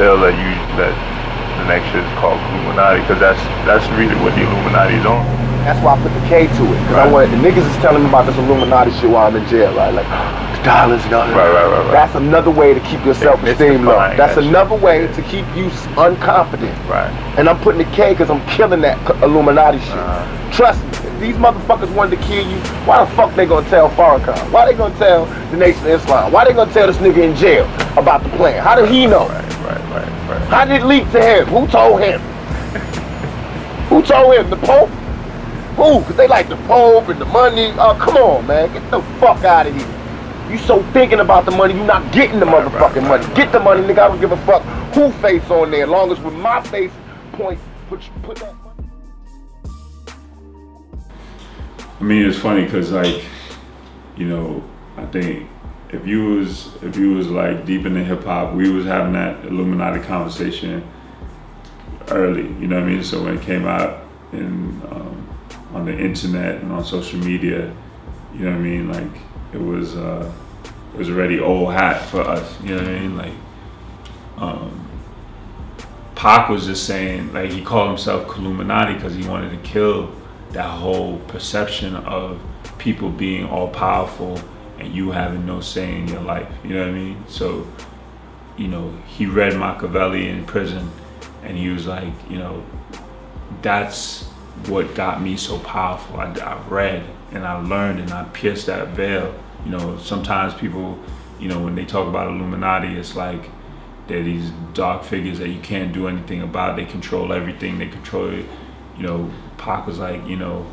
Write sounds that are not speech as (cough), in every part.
ill that you that the next shit is called Killuminati because that's that's really what the Illuminati is on. That's why I put the K to it. Because I Right. wanted the niggas is telling me about this Illuminati shit while I'm in jail, right? Like the dollars, dollars. Right, right, right, right. That's another way to keep your self-esteem low. Mystifying That's that shit. another way to keep you unconfident. Right. And I'm putting the K because I'm killing that Illuminati shit. Uh-huh. Trust me, if these motherfuckers wanted to kill you, why the fuck they gonna tell Farrakhan? Why they gonna tell the Nation of Islam? Why they gonna tell this nigga in jail about the plan? How did he know? Right, right, right, right. How did it leak to him? Who told him? (laughs) Who told him? The Pope? Who? Because they like the Pope and the money. Oh, come on, man. Get the fuck out of here. You so thinking about the money, you not getting the Right, motherfucking right, money. right, Get the money, nigga. I don't give a fuck who face on there. As long as with my face point, put, put that money. I mean, it's funny because like, you know, I think if you was if you was like deep into hip hop, we was having that Illuminati conversation early. You know what I mean? So when it came out in um, on the internet and on social media, you know what I mean? Like it was uh, it was already old hat for us. You know what I mean? Like. Um, Pac was just saying, like he called himself Killuminati because he wanted to kill that whole perception of people being all powerful and you having no say in your life. You know what I mean? So, you know, he read Machiavelli in prison and he was like, you know, that's what got me so powerful. I, I read and I learned and I pierced that veil. You know, sometimes people, you know, when they talk about Illuminati, it's like they're these dark figures that you can't do anything about. They control everything. They control, you know, Pac was like, you know,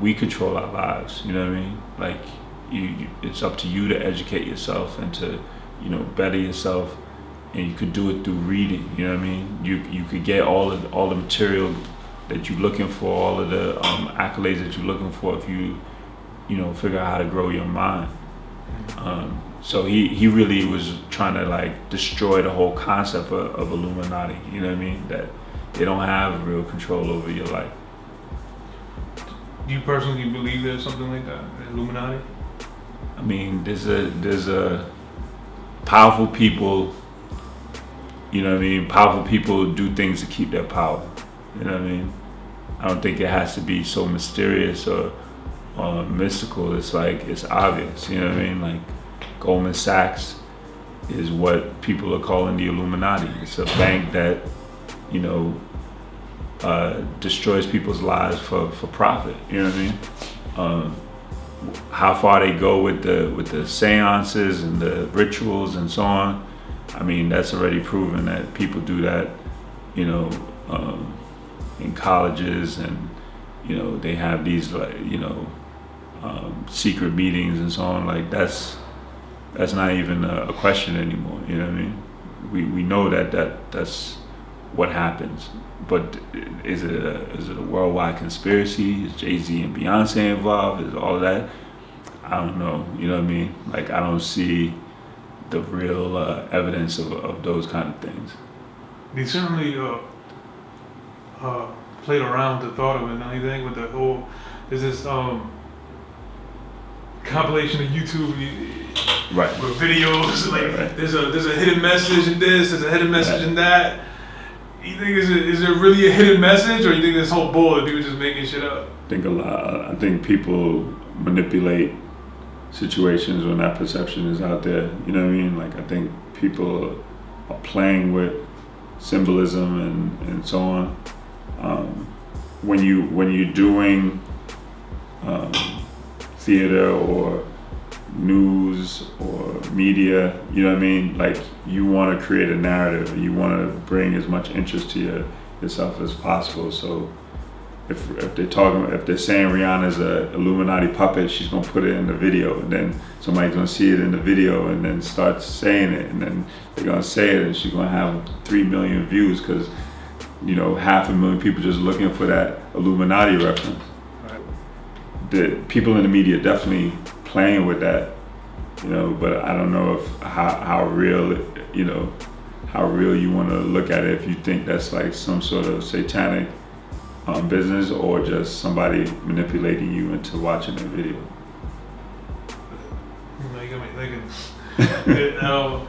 we control our lives. You know what I mean? Like, you, you, it's up to you to educate yourself and to, you know, better yourself. And you could do it through reading. You know what I mean? You you could get all of all the material that you're looking for, all of the um, accolades that you're looking for, if you, you know, figure out how to grow your mind. Um, so he, he really was trying to like destroy the whole concept of, of Illuminati. You know what I mean? That they don't have real control over your life. Do you personally believe there's something like that, Illuminati? I mean, there's a there's a powerful people. You know what I mean? Powerful people do things to keep their power. You know what I mean? I don't think it has to be so mysterious or, or mystical. It's like it's obvious. You know what I mean? Like Goldman Sachs is what people are calling the Illuminati. It's a bank that, you know, uh, destroys people's lives for, for profit. You know what I mean? Um, how far they go with the with the seances and the rituals and so on. I mean, that's already proven that people do that. You know, um, in colleges and you know they have these like you know um, secret meetings and so on. Like that's that's not even a, a question anymore. You know what I mean? We we know that that that's what happens. But is it a, is it a worldwide conspiracy? Is Jay Z and Beyonce involved? Is all of that? I don't know. You know what I mean? Like I don't see the real uh, evidence of, of those kind of things. They certainly uh, uh, played around with the thought of it. Now you think with the whole there's this um, compilation of YouTube Right. with videos like Right, right. there's a there's a hidden message in this, there's a hidden message Right. in that. You think is it is there really a hidden message, or you think this whole bull of dudes just making shit up? I think a lot. I think people manipulate situations when that perception is out there. You know what I mean? Like I think people are playing with symbolism and, and so on. Um, when you when you're doing um, theater or news or media, you know what I mean? Like you want to create a narrative. You want to bring as much interest to your, yourself as possible. So if, if they're talking, if they're saying Rihanna's a Illuminati puppet, she's gonna put it in the video, and then somebody's gonna see it in the video, and then start saying it, and then they're gonna say it, and she's gonna have three million views because you know half a million people just looking for that Illuminati reference. The people in the media definitely playing with that, you know, but I don't know if how how real, you know, how real you want to look at it if you think that's like some sort of satanic um, business or just somebody manipulating you into watching a video. You know, you got me thinking. (laughs) Um,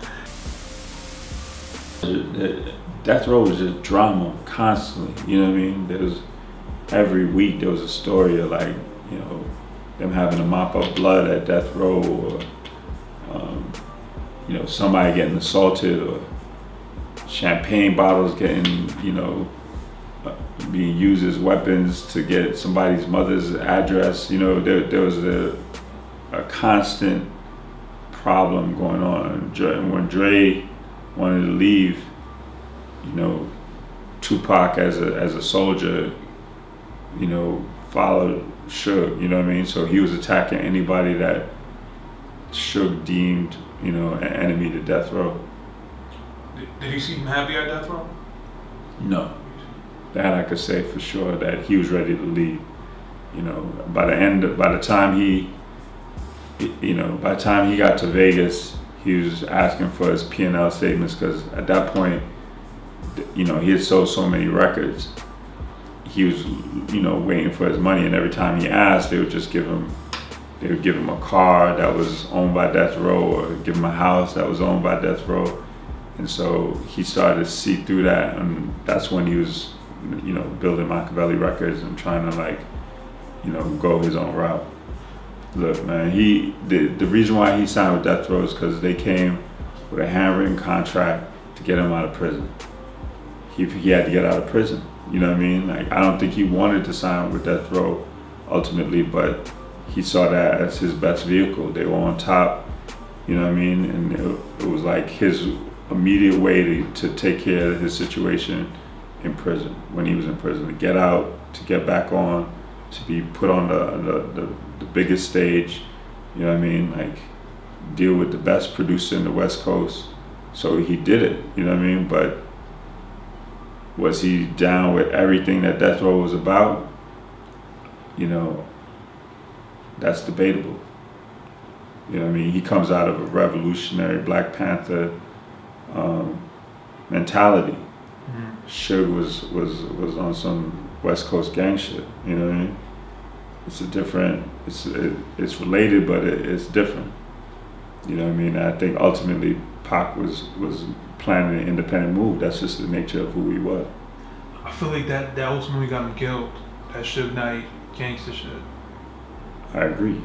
Death Row was just drama constantly. You know what I mean? There was every week there was a story of like you know them having to mop up blood at death row or um, you know somebody getting assaulted or champagne bottles getting you know uh, being used as weapons to get somebody's mother's address. You know there there was a a constant problem going on. And when Dre wanted to leave, you know, Tupac as a as a soldier, you know, followed Suge, you know what I mean? So he was attacking anybody that Suge deemed, you know, an enemy to death row. Did, did he seem happy at death row? No. That I could say for sure that he was ready to leave. You know, by the end, by the time he, you know, by the time he got to Vegas, he was asking for his P and L statements because at that point, you know, he had sold so many records he was, you know, waiting for his money, and every time he asked, they would just give him, they would give him a car that was owned by Death Row, or give him a house that was owned by Death Row, and so he started to see through that, and that's when he was, you know, building Machiavelli Records and trying to like, you know, go his own route. Look, man, he the the reason why he signed with Death Row is because they came with a handwritten contract to get him out of prison. He he had to get out of prison you know what I mean? Like I don't think he wanted to sign with Death Row ultimately, but he saw that as his best vehicle. They were on top, you know what I mean? And it, it was like his immediate way to, to take care of his situation in prison when he was in prison to get out, to get back on, to be put on the the, the, the biggest stage. You know what I mean? Like deal with the best producer in the West Coast. So he did it. You know what I mean? But was he down with everything that Death Row was about? You know, that's debatable. You know what I mean? He comes out of a revolutionary Black Panther um, mentality. Mm-hmm. Suge was, was, was on some West Coast gang shit. You know what I mean? It's a different, it's, it, it's related, but it, it's different. You know what I mean? I think ultimately Pac was, was planning an independent move. That's just the nature of who we were. I feel like that that ultimately got him killed. That Suge Knight gangster shit. I agree.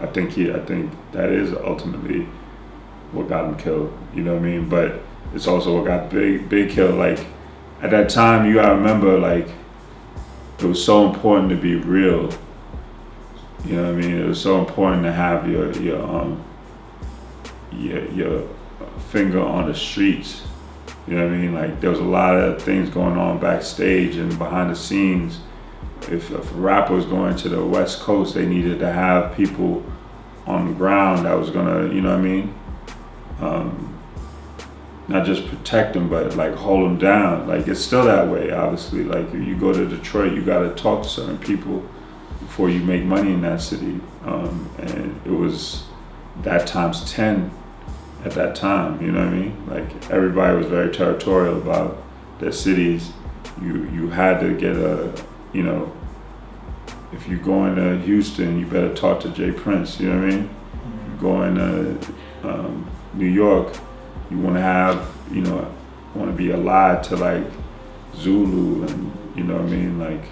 I think he. I think that is ultimately what got him killed. You know what I mean? But it's also what got Big Big killed. Like at that time, you gotta remember, like it was so important to be real. You know what I mean? It was so important to have your your um your your finger on the streets. You know what I mean? Like there was a lot of things going on backstage and behind the scenes. If, if a rapper was going to the West Coast, they needed to have people on the ground that was gonna, you know what I mean? Um, not just protect them, but like hold them down. Like it's still that way, obviously. Like if you go to Detroit, you got to talk to certain people before you make money in that city. Um, and it was that times 10 at that time. You know what I mean? Like everybody was very territorial about their cities. You you had to get a you know. If you're going to Houston, you better talk to J. Prince. You know what I mean? Mm-hmm. Going to um, New York, you want to have you know want to be allied to like Zulu and you know what I mean like.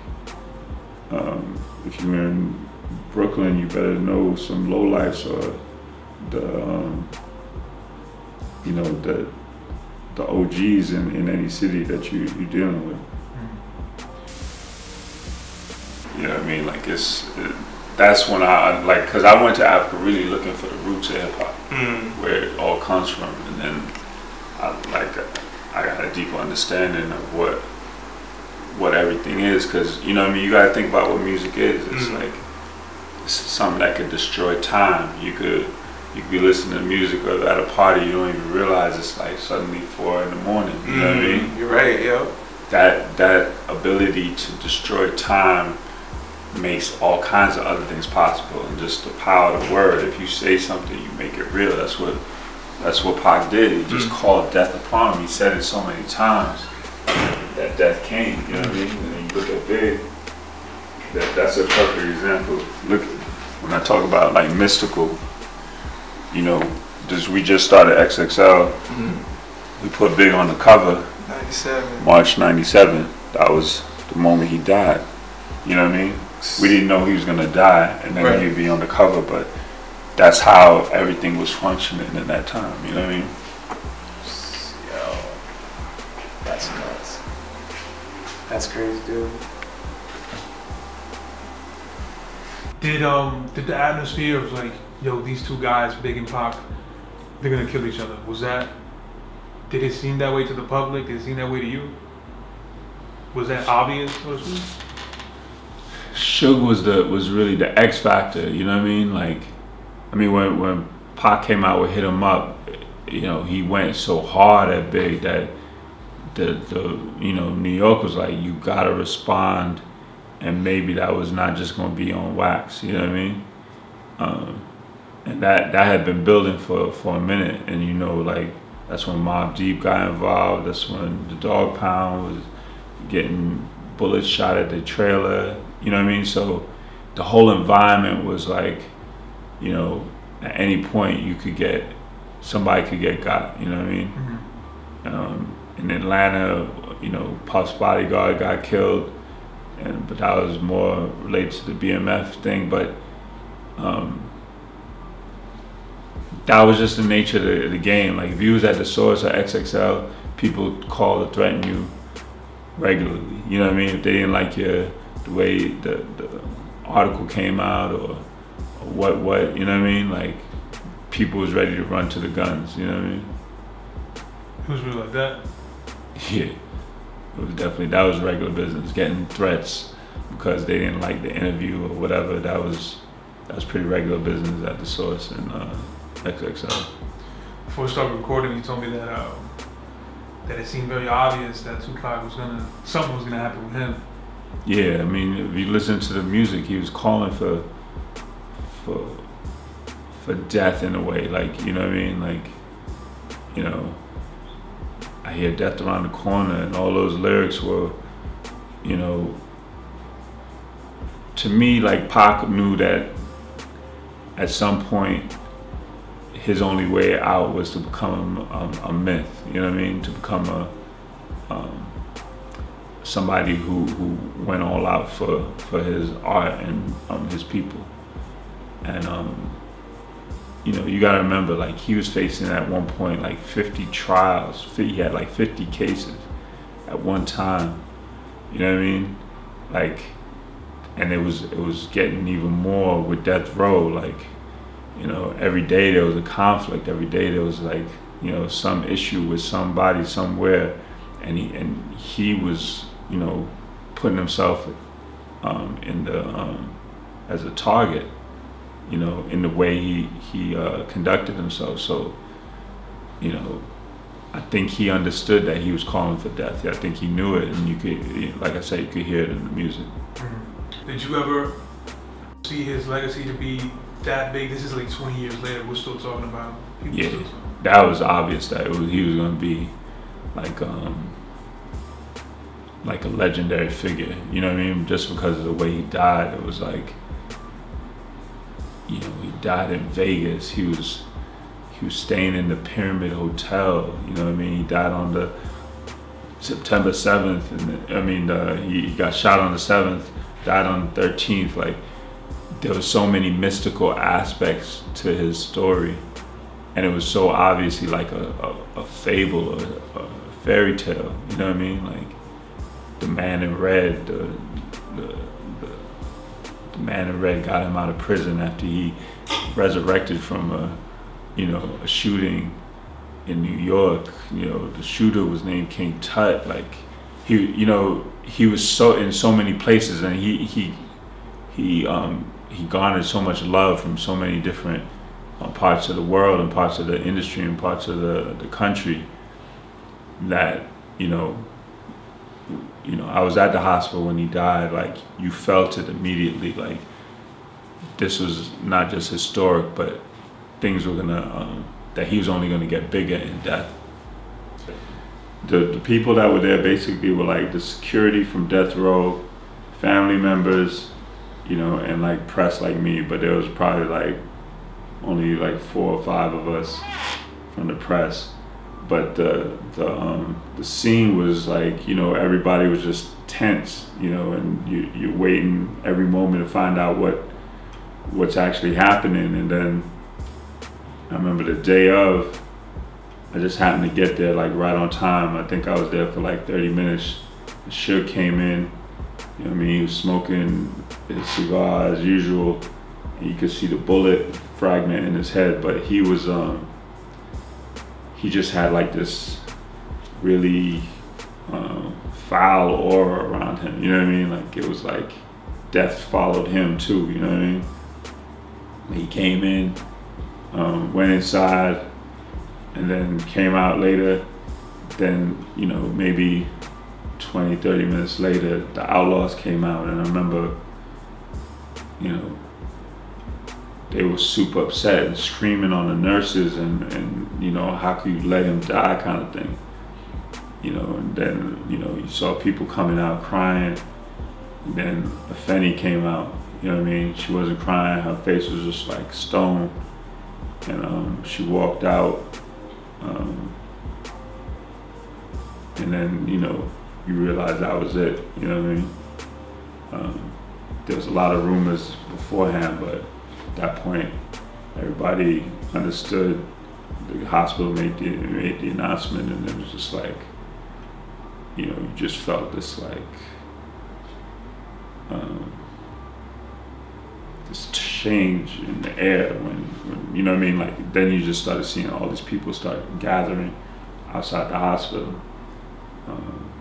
Um, if you're in Brooklyn, you better know some lowlifes or the um, you know the the OGs in, in any city that you you're dealing with. Mm. You know what I mean? Like it's it, that's when I like because I went to Africa really looking for the roots of hip hop, mm. where it all comes from, and then I like I got a deeper understanding of what what everything is because you know what I mean you got to think about what music is. It's mm. like it's something that could destroy time. You could you could be listening to music or at a party, you don't even realize it's like suddenly four in the morning. You mm know what I mean? Mm-hmm. You're right, yo. That that ability to destroy time makes all kinds of other things possible, and just the power of the word. If you say something, you make it real. That's what that's what Pac did. He just mm called death upon him. He said it so many times that death came. You know what I mean? And you look at Big. That, that's a perfect example. Look, when I talk about like mystical you know, just we just started XXL. Mm-hmm. we put Big on the cover, 97. March '97. That was the moment he died. You know what I mean? We didn't know he was gonna die, and then Right. he'd be on the cover, but that's how everything was functioning in that time. You know what I mean? That's crazy, dude. Did um did the atmosphere of like, yo, these two guys, Big and Pac, they're gonna kill each other. Was that did it seem that way to the public? Did it seem that way to you? Was that obvious, so to speak? Suge was the was really the X factor. You know what I mean? Like, I mean when when Pac came out with "Hit 'Em Up," you know he went so hard at Big that the the you know New York was like, you gotta respond, and maybe that was not just gonna be on wax. You know what I mean? Um, and that that had been building for for a minute, and you know like that's when Mobb Deep got involved. That's when the Dogg Pound was getting bullets shot at the trailer. You know what I mean? So the whole environment was like, you know, at any point you could get somebody could get got. You know what I mean? Um, in Atlanta, you know, Puff's bodyguard got killed, and but that was more related to the BMF thing. But um, that was just the nature of the, the game. Like if you was at the source or XXL, people call to threaten you regularly. You know what I mean? If they didn't like your the way the, the article came out or, or what what you know what I mean? Like people was ready to run to the guns. You know what I mean? It was really like that. Yeah, it was definitely that was regular business. Getting threats because they didn't like the interview or whatever. That was that was pretty regular business at the source and uh, XXL. Before we started recording, you told me that um, that it seemed very obvious that Tupac was gonna something was gonna happen with him. Yeah, I mean, if you listen to the music, he was calling for for for death in a way. Like you know what I mean? Like you know, I hear death around the corner, and all those lyrics were, you know, to me, like Pac knew that at some point his only way out was to become a, a myth. You know what I mean? To become a um, somebody who, who went all out for, for his art and um, his people. And um, you know, you gotta remember, like he was facing at one point like 50 trials. He had like 50 cases at one time. You know what I mean? Like, and it was it was getting even more with death row. Like, you know, every day there was a conflict. Every day there was like, you know, some issue with somebody somewhere, and he and he was, you know, putting himself um, in the um, as a target, you know, in the way he he uh, conducted himself. So, you know, I think he understood that he was calling for death. I think he knew it, and you could, like I said, you could hear it in the music. Did you ever see his legacy to be that big? This is like 20 years later. We're still talking about. people Yeah. That was obvious that it was, he was going to be like um like a legendary figure. You know what I mean? Just because of the way he died, it was like you know he died in Vegas. He was he was staying in the Pyramid Hotel. You know what I mean? He died on the September seventh, and I mean uh, he, got shot on the seventh, died on the thirteenth. Like there was so many mystical aspects to his story and it was so obviously like a, a, a fable a, a fairy tale. You know what I mean? Like the man in red, the, the man in red got him out of prison after he resurrected from a you know a shooting in New York. You know the shooter was named King Tut. Like he you know he was so in so many places and he he he um he garnered so much love from so many different uh, parts of the world and parts of the industry and parts of the, the country that you know you know I was at the hospital when he died like you felt it immediately like this was not just historic but things were gonna um, that he was only gonna get bigger in death. The, the people that were there basically were like the security from death row family members you know and like press like me but there was probably like only like four or five of us from the press but the the um, the scene was like you know everybody was just tense, you know, and you you're waiting every moment to find out what what's actually happening, and then I remember the day of. I just happened to get there like right on time. I think I was there for like 30 minutes. Suge came in, you know I mean? He was smoking his cigar as usual. You could see the bullet fragment in his head, but he was um he just had like this really um, foul aura around him. You know what I mean? Like it was like death followed him too. You know what I mean? He came in, um, went inside, and then came out later. Then you know maybe 20, 30 minutes later, the Outlawz came out, and I remember, you know, they were super upset and screaming on the nurses and, and you know, how could you let him die kind of thing. You know, and then, you know, you saw people coming out crying. Then Afeni came out, you know what I mean? She wasn't crying, her face was just like stone. And um, she walked out. Um, and then, you know, you realize that was it, you know what I mean? Um, there was a lot of rumors beforehand, but that point, everybody understood. The hospital made the made the announcement, and it was just like, you know, you just felt this like, um, this change in the air when, when, you know what I mean. Like then you just started seeing all these people start gathering outside the hospital. Um,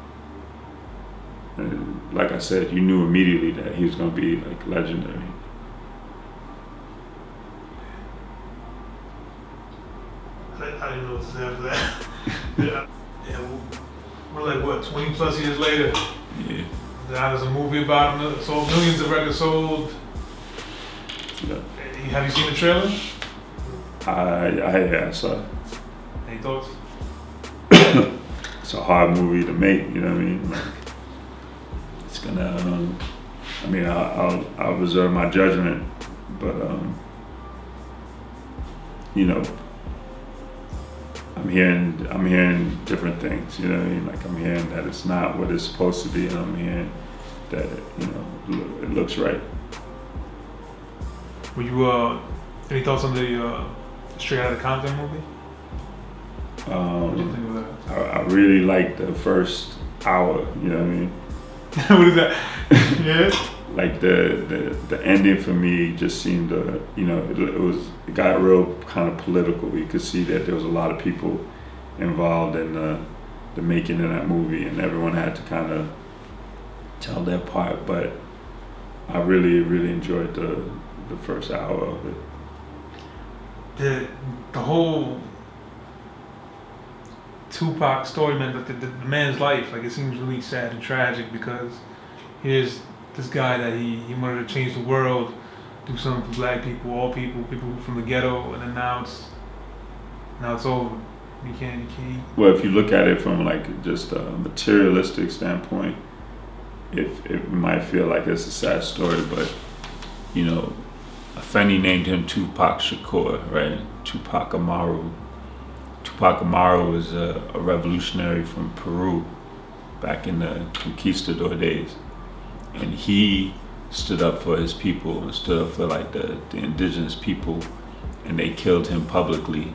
and like I said, you knew immediately that he was going to be like legendary. I, I didn't know what to say after that. yeah. yeah, we're like what, 20 plus years later. Yeah. Now there's a movie about him. Sold millions of records sold. yeah. Have you seen the trailer? I, I yeah, so Any thoughts? (coughs) it's a hard movie to make. You know what I mean? Like, it's gonna. Um, I mean, I'll, I'll I'll reserve my judgment, but um, you know, I'm hearing I'm hearing different things. You know what I mean? Like I'm hearing that it's not what it's supposed to be, and I'm hearing that you know it looks right. Were you uh any thoughts on the uh Straight Outta Compton movie? What do you Um, think of I, I really like the first hour. You know what I mean? (laughs) what is that? (laughs) yeah. Like the, the the ending for me just seemed to you know it, it was it got real kind of political. You could see that there was a lot of people involved in the the making of that movie and everyone had to kind of tell their part but I really really enjoyed the the first hour of it. The the whole Tupac story, man, the, the, the man's life, like it seems really sad and tragic because here's this guy that he, he wanted to change the world, do something for black people, all people, people from the ghetto, and then now it's now it's over. You can't you can't. Well if you look at it from like just a materialistic standpoint it, it might feel like it's a sad story but you know Afeni named him Tupac Shakur right? Tupac Amaru. Tupac Amaru was a, a revolutionary from Peru back in the conquistador days and he stood up for his people and stood up for like the, the indigenous people and they killed him publicly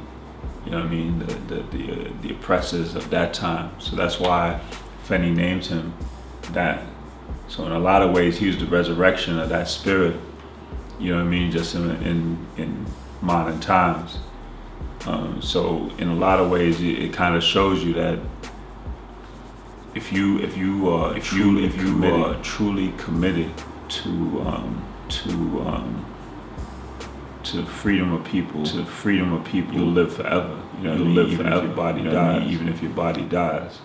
you know what I mean, the the the, uh, the oppressors of that time. So that's why Fenny named him that. So in a lot of ways, he was the resurrection of that spirit. You know what I mean, just in in, in modern times. Um, so in a lot of ways, it, it kind of shows you that if you if you are if you if you are truly committed to um, to um, to freedom of people, to freedom of people, you'll live forever. You know, you'll live forever. If your body dies, even if your body dies.